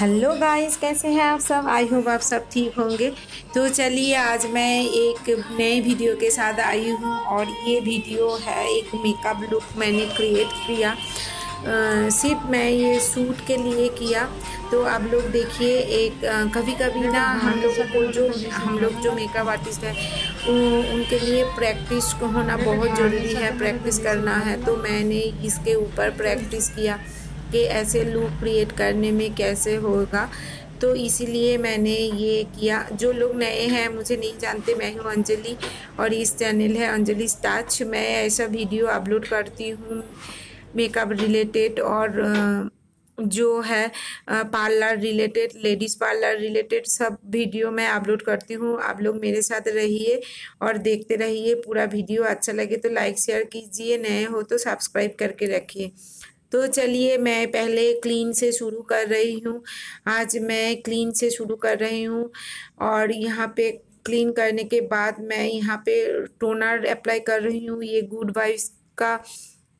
Hello guys कैसे हैं आप सब? आई होप आप सब ठीक होंगे। तो चलिए आज मैं एक नए वीडियो के साथ आई हूँ और ये वीडियो है एक मेकअप लुक मैंने क्रिएट किया। सिर्फ़ मैं ये सूट के लिए किया। तो आप लोग देखिए एक आ, कभी कभी ना हम लोगों को जो हम लोग जो मेकअप आर्टिस्ट है उनके लिए प्रैक्टिस होना बहुत ज़रूरी है प्रैक्टिस करना है। तो मैंने इसके ऊपर प्रैक्टिस किया। कि ऐसे लुक क्रिएट करने में कैसे होगा? तो इसीलिए मैंने ये किया। जो लोग नए हैं, मुझे नहीं जानते, मैं हूँ अंजलि और इस चैनल है अंजलि टच मैं ऐसा वीडियो अपलोड करती हूँ मेकअप रिलेटेड और जो है parlour related ladies parlour related सब वीडियो मैं अपलोड करती हूँ। आप लोग मेरे साथ रहिए और देखते रहिए। पूरा वीडियो अच्छा लगे तो लाइक शेयर कीजिए। नए हो तो सब्सक्राइब करके रखिए। तो चलिए मैं पहले क्लीन से शुरू कर रही हूँ। आज मैं क्लीन से शुरू कर रही हूँ और यहाँ पे क्लीन करने के बाद मैं यहाँ पे टोनर अप्लाई कर रही हूँ। ये गुड वाइब्स का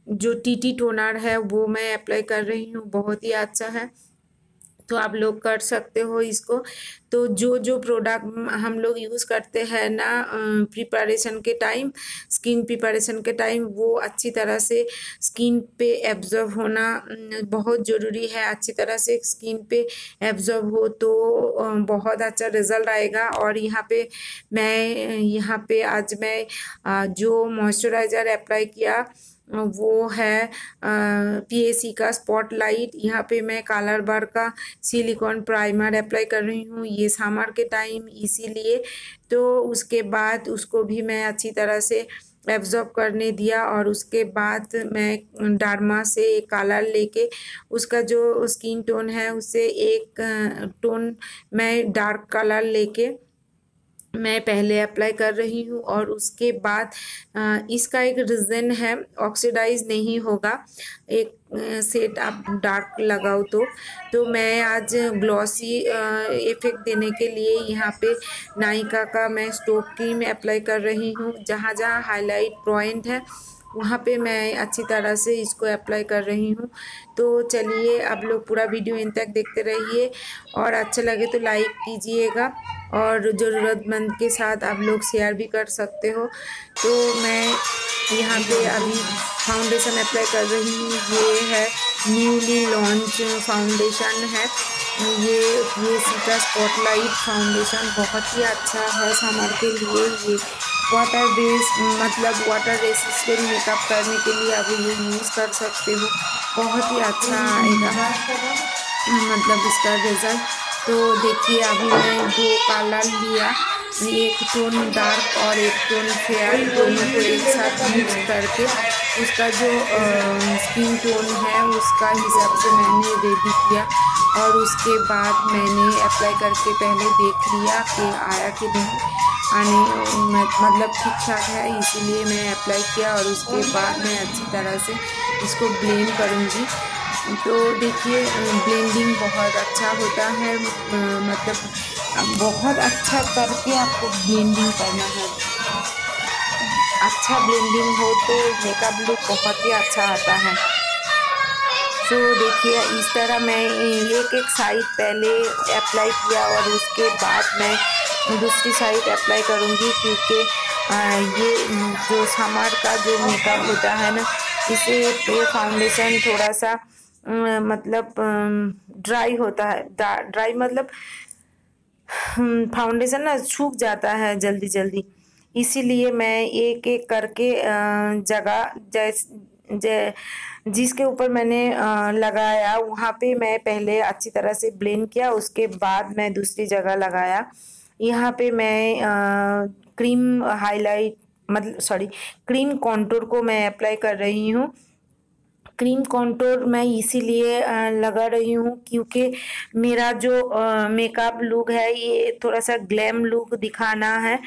जो टीटी टोनर है, वो मैं अप्लाई कर रही हूँ। बहुत ही अच्छा है। तो आप लोग कर सकते हो इसको। तो जो जो प्रोडक्ट हम लोग यूज़ करते हैं ना प्रिपरेशन के टाइम स्किन प्रिपरेशन के टाइम वो अच्छी तरह से स्किन पे एब्जॉर्ब होना बहुत ज़रूरी है। अच्छी तरह से स्किन पे एब्जॉर्ब हो तो बहुत अच्छा रिज़ल्ट आएगा। और यहाँ पे मैं, यहाँ पे आज मैं जो मॉइस्चराइज़र अप्लाई किया वो है पीएसी का स्पॉटलाइट यहाँ पे मैं कालर बार का सिलिकॉन प्राइमर अप्लाई कर रही हूँ। ये सामर के टाइम इसीलिए। तो उसके बाद उसको भी मैं अच्छी तरह से एब्जॉर्ब करने दिया और उसके बाद मैं डार्मा से एक कलर लेके उसका जो स्किन टोन है उससे एक टोन मैं डार्क कलर लेके मैं पहले अप्लाई कर रही हूँ और उसके बाद इसका एक रीज़न है ऑक्सीडाइज नहीं होगा। एक सेट आप डार्क लगाओ तो। तो मैं आज ग्लॉसी इफ़ेक्ट देने के लिए यहाँ पे नाइका का मैं स्टोक क्रीम अप्लाई कर रही हूँ। जहाँ जहाँ हाईलाइट पॉइंट है वहाँ पे मैं अच्छी तरह से इसको अप्लाई कर रही हूँ। तो चलिए, आप लोग पूरा वीडियो इन तक देखते रहिए और अच्छा लगे तो लाइक कीजिएगा और ज़रूरतमंद के साथ आप लोग शेयर भी कर सकते हो। तो मैं यहाँ पे अभी फाउंडेशन अप्लाई कर रही हूँ। ये है न्यूली लॉन्च फाउंडेशन है। ये ये सीटा स्पॉटलाइट फाउंडेशन बहुत ही अच्छा है समर के लिए। ये वाटर बेस मतलब वाटर रेसिस्टेंट मेकअप करने के लिए आप ये यूज़ कर सकते हो। बहुत ही अच्छा आएगा। मतलब इसका रिज़ल्ट तो देखिए, अभी मैं दो कलर लिया। एक टोन डार्क और एक टोन फेयर दोनों को एक साथ मिक्स करके। उसका जो स्किन टोन है, उसका हिसाब से मैंने रेडी किया। और उसके बाद मैंने अप्लाई करके पहले देख लिया कि आया कि नहीं। आने मतलब ठीक ठाक है इसीलिए मैं अप्लाई किया और उसके बाद मैं अच्छी तरह से इसको ब्लेंड करूँगी। तो देखिए ब्लेंडिंग बहुत अच्छा होता है मतलब बहुत अच्छा करके आपको ब्लेंडिंग करना है। अच्छा ब्लेंडिंग हो तो मेकअप लुक बहुत ही अच्छा आता है। तो देखिए, इस तरह मैं एक एक साइड पहले अप्लाई किया और उसके बाद मैं दूसरी साइड अप्लाई करूँगी क्योंकि ये जो समर का जो मेकअप होता है ना, इसे ये फाउंडेशन थोड़ा सा मतलब ड्राई होता है। ड्राई मतलब फाउंडेशन ना सूख जाता है जल्दी जल्दी इसीलिए मैं एक एक करके जगह जैसे जिसके ऊपर मैंने लगाया, वहाँ पे मैं पहले अच्छी तरह से ब्लेंड किया, उसके बाद मैं दूसरी जगह लगाया। यहाँ पे मैं क्रीम हाईलाइट मतलब सॉरी क्रीम कॉन्टोर को मैं अप्लाई कर रही हूँ। क्रीम कॉन्टोर मैं इसीलिए लगा रही हूँ क्योंकि मेरा जो मेकअप लुक है, ये थोड़ा सा ग्लैम लुक दिखाना है।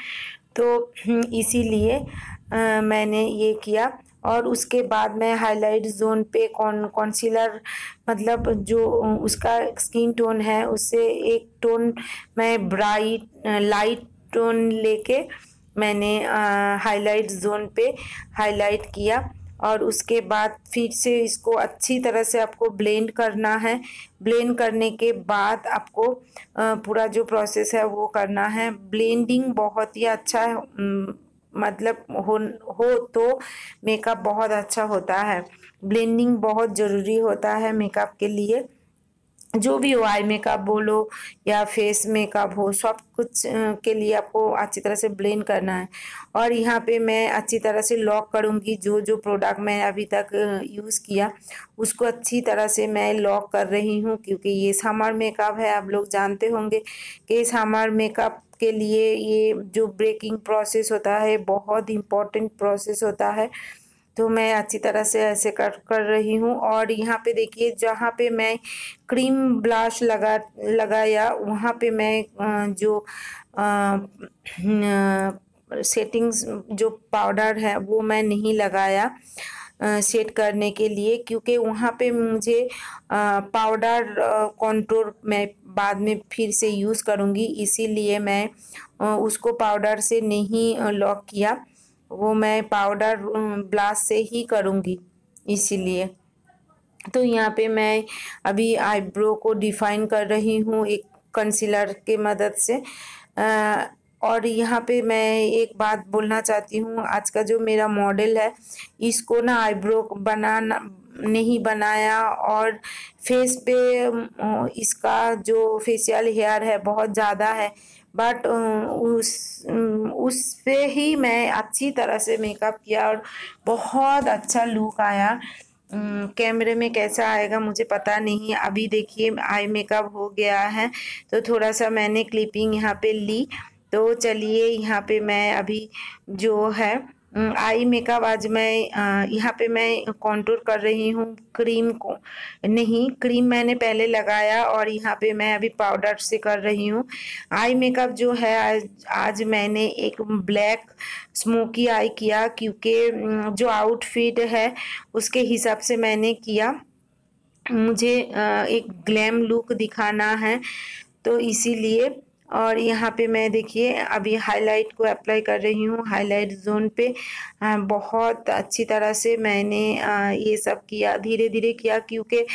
तो इसीलिए मैंने ये किया। और उसके बाद मैं हाईलाइट जोन पे कौन कॉन्सीलर मतलब जो, उसका स्किन टोन है, उससे एक टोन मैं ब्राइट लाइट टोन लेके मैंने हाईलाइट जोन पे हाईलाइट किया। और उसके बाद फिर से इसको अच्छी तरह से आपको ब्लेंड करना है। ब्लेंड करने के बाद आपको पूरा जो प्रोसेस है वो करना है। ब्लेंडिंग बहुत ही अच्छा है मतलब हो हो तो मेकअप बहुत अच्छा होता है। ब्लेंडिंग बहुत ज़रूरी होता है मेकअप के लिए। जो भी हो, आई मेकअप बोलो या फेस मेकअप हो, सब कुछ के लिए आपको अच्छी तरह से ब्लेंड करना है। और यहाँ पे मैं अच्छी तरह से लॉक करूँगी, जो जो प्रोडक्ट मैं अभी तक यूज़ किया, उसको अच्छी तरह से मैं लॉक कर रही हूँ, क्योंकि ये समर मेकअप है, आप लोग जानते होंगे कि समर मेकअप के लिए ये जो ब्रेकिंग प्रोसेस होता है, बहुत इंपॉर्टेंट प्रोसेस होता है। तो मैं अच्छी तरह से ऐसे कर कर रही हूँ। और यहाँ पे देखिए, जहाँ पे मैं क्रीम ब्लाश लगा, लगाया, वहाँ पे मैं जो सेटिंग्स जो पाउडर है, वो मैं नहीं लगाया सेट करने के लिए। क्योंकि वहाँ पे मुझे पाउडर कंट्रोल मैं बाद में फिर से यूज़ करूँगी। इसीलिए मैं उसको पाउडर से नहीं लॉक किया। वो मैं पाउडर ब्लास्ट से ही करूँगी इसीलिए। तो यहाँ पे मैं अभी आईब्रो को डिफाइन कर रही हूँ एक कंसीलर के मदद से। आ, और यहाँ पे मैं एक बात बोलना चाहती हूँ आज का जो मेरा मॉडल है इसको ना आईब्रो बनाना नहीं बनाया और फेस पे इसका जो फेशियल हेयर है बहुत ज़्यादा है। बट उस उस पे ही मैं अच्छी तरह से मेकअप किया और बहुत अच्छा लुक आया। कैमरे में कैसा आएगा मुझे पता नहीं। अभी देखिए आई मेकअप हो गया है। तो थोड़ा सा मैंने क्लिपिंग यहाँ पे ली। तो चलिए, यहाँ पे मैं अभी जो है आई मेकअप आज मैं यहाँ पे मैं कॉन्टूर कर रही हूँ क्रीम को। नहीं क्रीम मैंने पहले लगाया और यहाँ पे मैं अभी पाउडर से कर रही हूँ। आई मेकअप जो है, आज आज मैंने एक ब्लैक स्मोकी आई किया क्योंकि जो आउटफिट है, उसके हिसाब से मैंने किया। मुझे एक ग्लैम लुक दिखाना है तो इसीलिए और यहाँ पे मैं देखिए, अभी हाईलाइट को अप्लाई कर रही हूँ हाईलाइट जोन पे। बहुत अच्छी तरह से मैंने ये सब किया धीरे धीरे किया, क्योंकि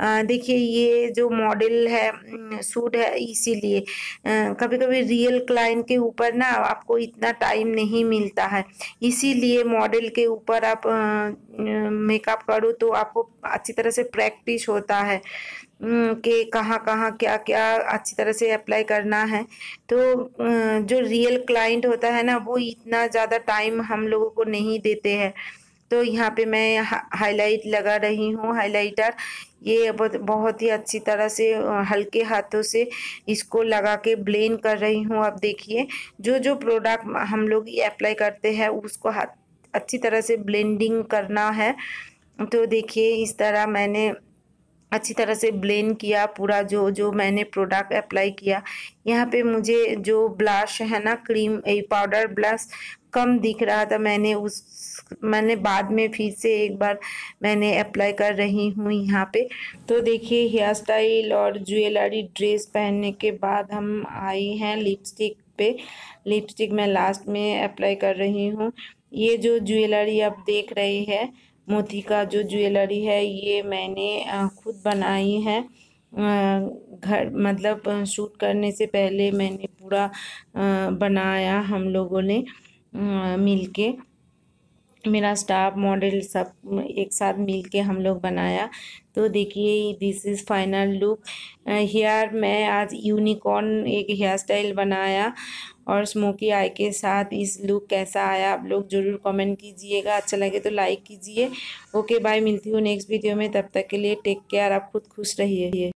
देखिए ये जो मॉडल है सूट है, इसीलिए कभी कभी रियल क्लाइंट के ऊपर ना आपको इतना टाइम नहीं मिलता है। इसीलिए मॉडल के ऊपर आप मेकअप करो तो आपको अच्छी तरह से प्रैक्टिस होता है। कि कहाँ कहाँ क्या क्या अच्छी तरह से अप्लाई करना है। तो जो रियल क्लाइंट होता है ना, वो इतना ज़्यादा टाइम हम लोगों को नहीं देते हैं। तो यहाँ पे मैं हाईलाइट लगा रही हूँ हाईलाइटर ये बहुत ही अच्छी तरह से हल्के हाथों से इसको लगा के ब्लेंड कर रही हूँ। अब देखिए, जो जो प्रोडक्ट हम लोग अप्लाई करते हैं, उसको हाथ, अच्छी तरह से ब्लेंडिंग करना है। तो देखिए, इस तरह मैंने अच्छी तरह से ब्लेंड किया, पूरा जो जो मैंने प्रोडक्ट अप्लाई किया। यहाँ पे मुझे जो ब्लश है ना क्रीम पाउडर ब्लश कम दिख रहा था। मैंने उस, मैंने बाद में फिर से एक बार मैंने अप्लाई कर रही हूँ यहाँ पे। तो देखिए हेयर स्टाइल और ज्वेलरी ड्रेस पहनने के बाद हम आई हैं लिपस्टिक पे। लिपस्टिक मैं लास्ट में अप्लाई कर रही हूँ। ये जो ज्वेलरी आप देख रही है मोती का जो ज्वेलरी है, ये मैंने खुद बनाई है। घर मतलब शूट करने से पहले मैंने पूरा बनाया हम लोगों ने मिल के मेरा स्टाफ, मॉडल सब एक साथ मिल के हम लोग बनाया। तो देखिए this is final look hair मैं आज यूनिकॉर्न एक हेयर स्टाइल बनाया। और स्मोकी आई के साथ इस लुक कैसा आया, आप लोग ज़रूर कमेंट कीजिएगा। अच्छा लगे तो लाइक कीजिए। ओके बाय मिलती हूँ नेक्स्ट वीडियो में। तब तक के लिए टेक केयर आप खुद खुश रहिए।